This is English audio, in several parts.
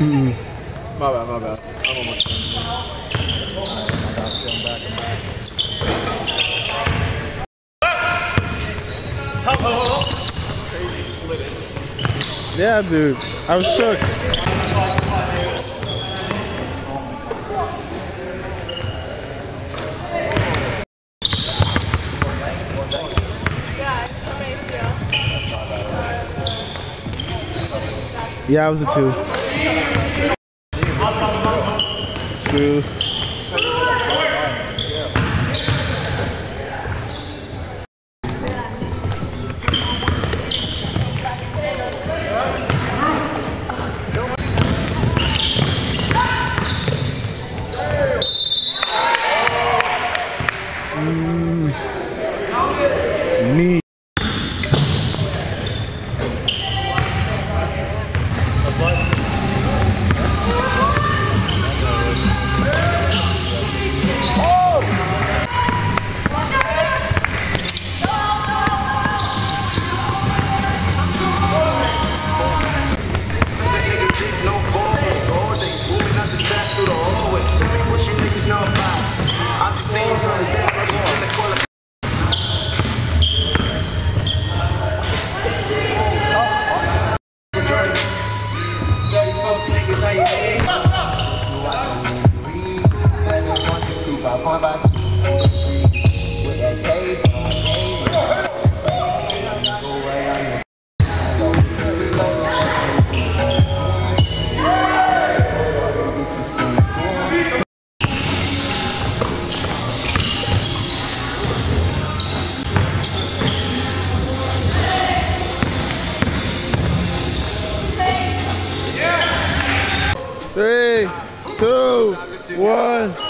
My bad, my bad. I'm almost done. Yeah, dude. I was shook. Yeah, I was a two. Two. Three, two, one.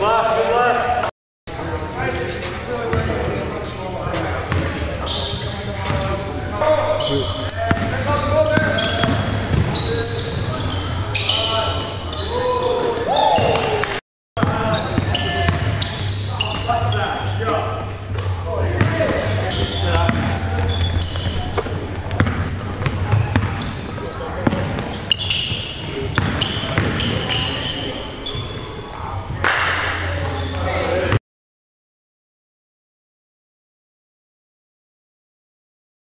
Let's.